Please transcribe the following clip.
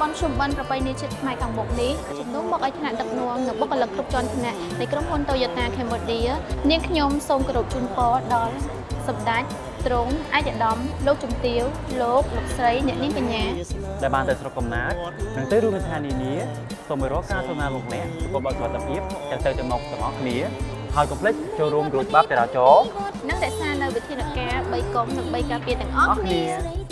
បុណ្យប្រពៃណីជាតិខ្មែរខាងមុខនេះជំនុំមកឲ្យថ្នាក់ដឹកនាំនិងបុគ្គលិកគ្រប់ជាន់ថ្នាក់នៃក្រុមហ៊ុន Toyota Cambodia នាងខ្ញុំសូមគោរពជូនពរដល់សម្ដេចទ្រង់ឯកឧត្តមលោកជំទាវលោកលោកស្រីអ្នកនាងកញ្ញាដែលបានទៅស្រុកកំណើតនិងទៅរួមស្ថាននានាសូមឲ្យរកការសម្ដែងលោកអ្នកប្រកបដោយសុវត្ថិភាពទាំងទៅទាំងមកទាំងអស់គ្នាហើយកុំភ្លេចចូលរួមរួចច្បាប់ចរាចរណ៍និងរក្សានៅវិធានការ3កុំនិង3ការពារទាំងអស់គ្នាស្រី